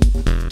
Thank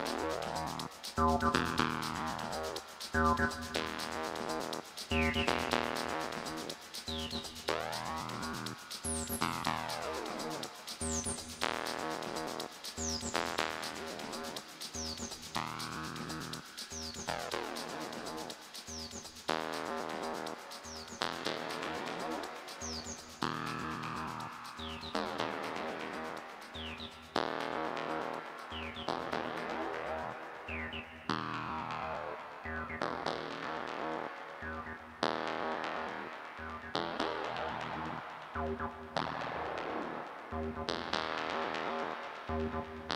Thank you.